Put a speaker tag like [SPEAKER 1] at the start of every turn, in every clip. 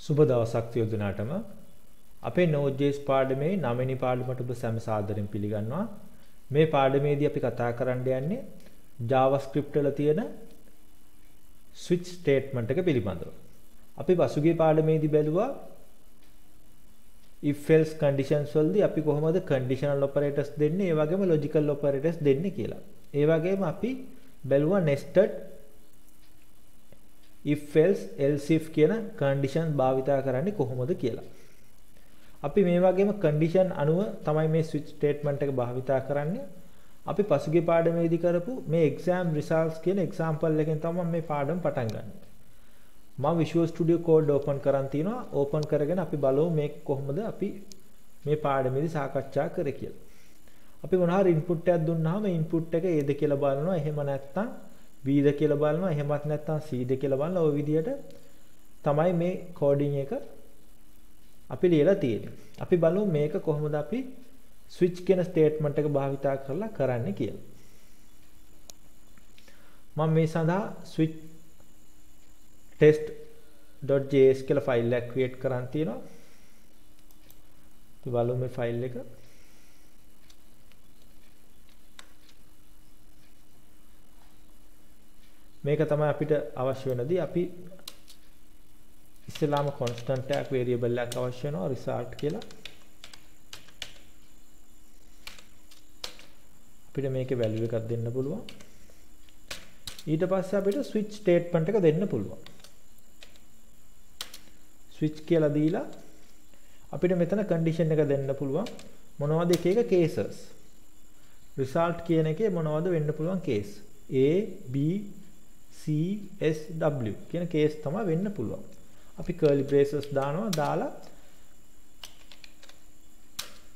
[SPEAKER 1] සුබ දවසක් යොදුනාටම අපේ Node.js පාඩමේ 9 වෙනි පාඩමට ඔබ සැම සාදරයෙන් පිළිගන්නවා. මේ පාඩමේදී අපි කතා කරන්න යන්නේ JavaScript වල තියෙන switch statement එක පිළිබඳව. අපි පසුගිය පාඩමේදී බැලුවා if else conditions වලදී අපි කොහොමද conditional operators දෙන්නේ ඒ වගේම logical operators දෙන්නේ කියලා. ඒ වගේම අපි බැලුවා nested if else else if කියන condition භාවිතා කරන්නේ කොහොමද කියලා. අපි මේ වගේම condition අනුව තමයි මේ switch statement එක භාවිතා කරන්නේ. අපි පසුගිය පාඩමේදී කරපු මේ exam results කියන example එකෙන් තමයි මේ පාඩම පටන් ගන්නේ. මම Visual Studio Code open කරන් තිනවා. open කරගෙන අපි බලමු මේ කොහොමද අපි මේ පාඩමේදී සාකච්ඡා කරේ කියලා. අපි මොන හරි input එකක් දුන්නාම input එක Aද කියලා බලනවා. එහෙම නැත්නම් Bද කියලා බලනවා. එහෙමත් නැත්නම් Cද කියලා බලනවා. ওই විදිහට තමයි මේ coding එක අපි ලියලා තියෙන්නේ. අපි බලමු මේක කොහොමද අපි switch කියන statement එක භාවිතා කරලා කරන්නේ කියලා. මම මේ සඳහා switch test.js කියලා ෆයිල් එකක් ක්‍රියේට් කරන් තියෙනවා. අපි බලමු මේ ෆයිල් එක. මේක තමයි අපිට අවශ්‍ය වෙනදී අපි ඉස්සෙල්ලාම constant එකක් variable එකක් අවශ්‍ය වෙනවා result කියලා. අපිට මේකේ value එකක් දෙන්න පුළුවන්. ඊට පස්සේ අපිට switch statement එක දෙන්න පුළුවන්. switch කියලා දීලා අපිට මෙතන condition එක දෙන්න පුළුවන්. මොනවද එක එක cases. result කියන එකේ මොනවද වෙන්න පුළුවන් case. A B C S W කියන case තමයි වෙන්න පුළුවන්. අපි curly braces දානවා දාලා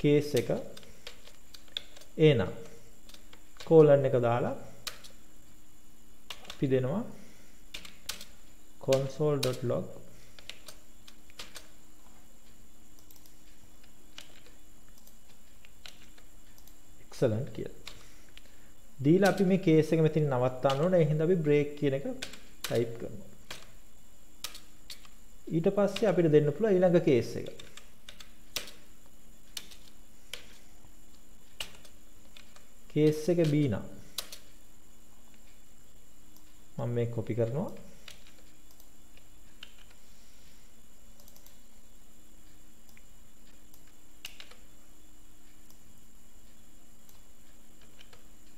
[SPEAKER 1] case එක A නම් colon එක දාලා අපි දෙනවා console.log excellent කියලා. දීලා අපි මේ කේස් එක මෙතන නවත්තන්න ඕනේ. ඒ හින්දා අපි break කියන එක type කරනවා. ඊට පස්සේ අපිට දෙන්න පුළුවන් ඊළඟ කේස් එක. කේස් එක B නම් මම මේ කොපි කරනවා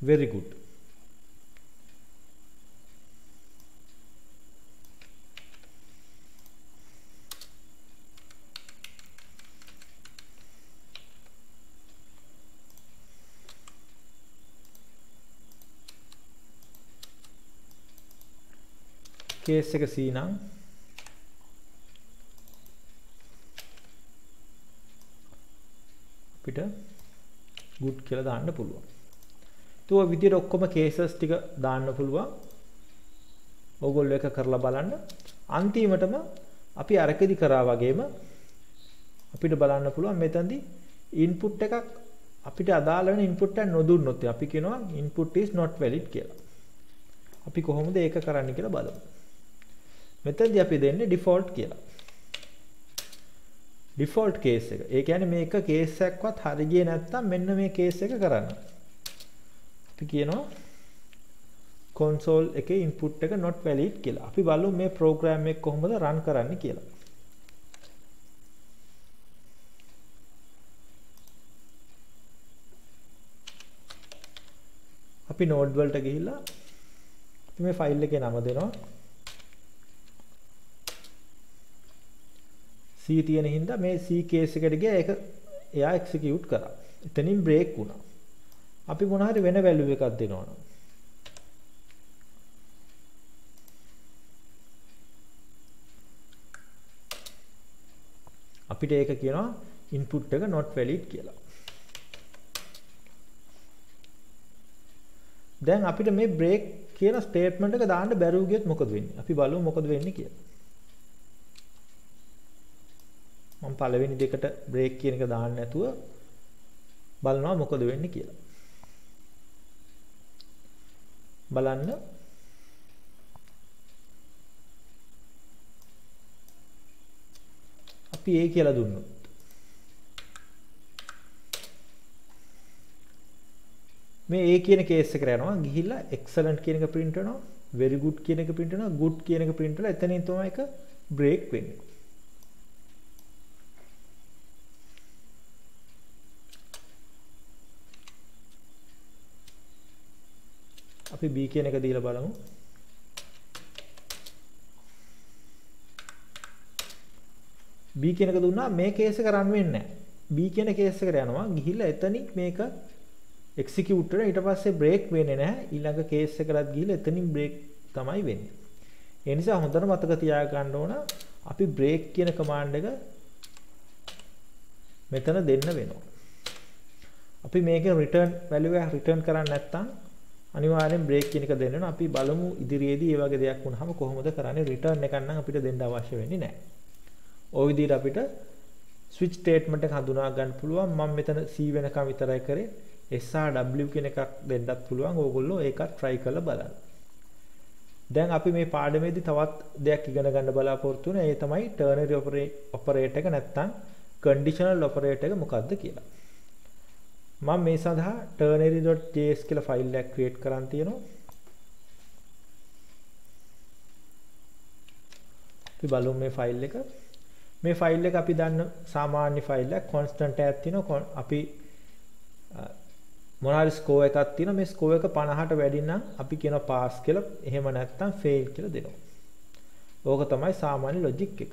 [SPEAKER 1] very good කේස් එක C නම් අපිට good කියලා දාන්න පුළුවන්. તો ඔය විදිහට ඔක්කොම කේසස් ටික දාන්න පුළුවන්. ඕගොල්ලෝ එක කරලා බලන්න. අන්තිමටම අපි අරකෙදි කරා වගේම අපිට බලන්න පුළුවන් මෙතනදී input එකක් අපිට අදාළ වෙන input එක නොදුන්නොත් අපි කියනවා input is not valid කියලා. අපි කොහොමද ඒක කරන්න කියලා බලමු. මෙතනදී අපි දෙන්නේ default කියලා. default case එක. ඒ කියන්නේ මේක case එකක්වත් හරි ගියේ නැත්නම් මෙන්න මේ case එක කරන්න. අපි කියනවා console එකේ input එක not valid කියලා. අපි බලමු මේ program එක කොහොමද run කරන්නේ කියලා. අපි node වලට ගිහිල්ලා අපි මේ ෆයිල් එකේ නම දෙනවා C තියෙන හින්දා මේ C කේස් එකට ගියා ඒක එයා එක්සිකියුට් කරා. එතනින් බ්‍රේක් වුණා. අපි මොන හරි වෙන වැලියු එකක් දෙනවනම් අපිට ඒක කියනවා input එක not valid කියලා. දැන් අපිට මේ break කියන statement එක දාන්න බැරුව ගියොත් මොකද වෙන්නේ? අපි බලමු මොකද වෙන්නේ කියලා. මම පළවෙනි දෙකට break කියන එක දාන්න නැතුව බලනවා මොකද වෙන්නේ කියලා. බලන්න. අපි A කියලා දුන්නොත්. මේ A කියන කේස් එකට යනවා. ගිහිල්ලා excellent කියන එක print වෙනවා. very good කියන එක print වෙනවා. good කියන එක print වෙලා එතනින් තමයි එක break වෙන්නේ. අපි B කියන එක දීලා බලමු B කියන එක දුන්නා මේ කේස් එක රන් වෙන්නේ නැහැ. B කියන කේස් එකට යනවා ගිහිල්ලා එතනින් මේක එක්සිකියුට් වෙනවා ඊට පස්සේ බ්‍රේක් වෙන්නේ නැහැ. ඊළඟ කේස් එකකටත් ගිහිල්ලා එතනින් බ්‍රේක් තමයි වෙන්නේ. ඒ නිසා හොඳට මතක තියාගන්න ඕන අපි බ්‍රේක් කියන කමාන්ඩ් එක මෙතන දෙන්න වෙනවා. අපි මේකේ රිටර්න් වැලියු එක රිටර්න් කරන්නේ නැත්නම් අනිවාර්යෙන් බ්‍රේක් කියන එක දෙන්න වෙනවා. අපි බලමු ඉදිරියේදී මේ වගේ දෙයක් වුණාම කොහොමද කරන්නේ රිටර්න් එකක් නම් අපිට දෙන්න අවශ්‍ය වෙන්නේ නැහැ. ওই විදිහට අපිට ස්විච් ස්ටේට්මන්ට් එක හඳුනා ගන්න පුළුවන්. මම මෙතන C වෙනකම් විතරයි කරේ. SRW කියන එකක් දෙන්නත් පුළුවන්. ඕගොල්ලෝ ඒකත් try කරලා බලන්න. දැන් අපි මේ පාඩමේදී තවත් දෙයක් ඉගෙන ගන්න බලාපොරොත්තු වෙන ඒ තමයි ternary operator එක නැත්නම් conditional operator එක මොකක්ද කියලා. මම මේ සඳහා ternary.js කියලා ෆයිල් එකක් ක්‍රියේට් කරන් තියෙනවා. අපි බලමු මේ ෆයිල් එක. මේ ෆයිල් එක අපි දන්න සාමාන්‍ය ෆයිල් එකක් constant එකක් තියෙනවා අපි මොනවාරි ස්කෝර් එකක් තියෙනවා මේ ස්කෝර් එක 50ට වැඩි නම් අපි කියනවා පාස් කියලා එහෙම නැත්නම් ෆේල් කියලා දෙනවා. ඕක තමයි සාමාන්‍ය ලොජික් එක.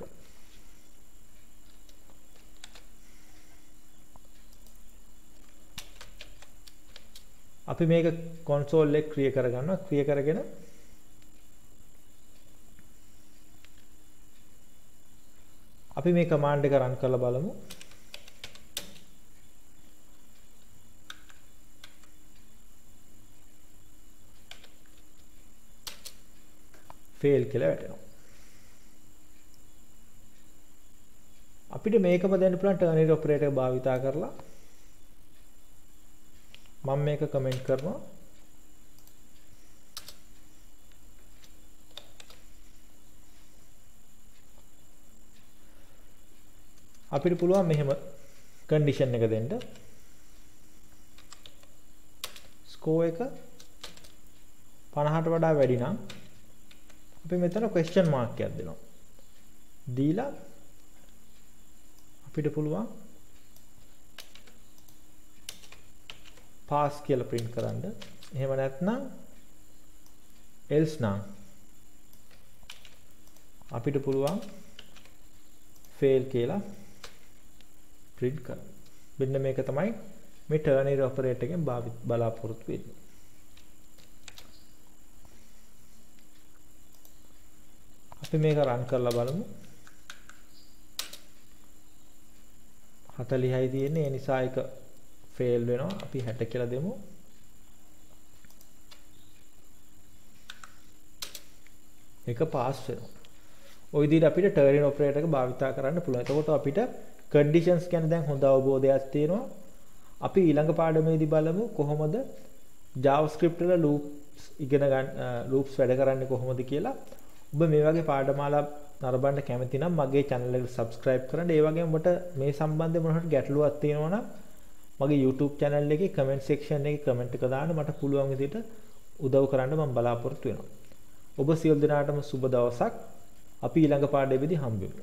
[SPEAKER 1] අපි මේක console එක ක්‍රිය කරගන්නවා ක්‍රිය කරගෙන අපි මේ කමාන්ඩ් එක රන් කරලා බලමු. ෆේල් කියලා වැටෙනවා. අපිට මේකම දෙන්න පුළුවන් ටර්නරි ඔපරේටර් භාවිතා කරලා මම මේක කමෙන්ට් කරනවා. අපිට පුළුවන් මෙහෙම කන්ඩිෂන් එක දෙන්න. ස්කෝ එක 50ට වඩා වැඩි නම් අපි මෙතන question mark එකක් දෙනවා. දීලා අපිට පුළුවන් pass කියලා print කරන්න එහෙම නැත්නම් else නම් අපිට පුළුවන් fail කියලා print කරන්න. මෙන්න මේක තමයි මේ ternary operator එකෙන් බලාපොරොත්තු වෙන්නේ. අපි මේක run කරලා බලමු. 40යි තියෙන්නේ ඒ නිසා ඒක fail වෙනවා. අපි 60 කියලා දෙමු. ඒක පාස් වෙනවා. ওই විදිහට අපිට ternary operator එක භාවිතා කරන්න පුළුවන්. එතකොට අපිට conditions ගැන දැන් හොඳ අවබෝධයක් තියෙනවා. අපි ඊළඟ පාඩමේදී බලමු කොහොමද JavaScript වල loops ඉගෙන ගන්න loops වැඩ කරන්නේ කොහොමද කියලා. ඔබ මේ වගේ පාඩමාලා නරඹන්න කැමති නම් මගේ channel එකට subscribe කරන්න. ඒ වගේම ඔබට මේ සම්බන්ධයෙන් මොනවාට ගැටලුවක් තියෙනවා නම් මගේ YouTube channel එකේ comment section එකේ comment එක දාන්න මට පුළුවන් විදිහට උදව් කරන්න මම බලාපොරොත්තු වෙනවා. ඔබ සියලු දෙනාටම සුබ දවසක්. අපි ඊළඟ පාඩමේදී හම්බෙමු.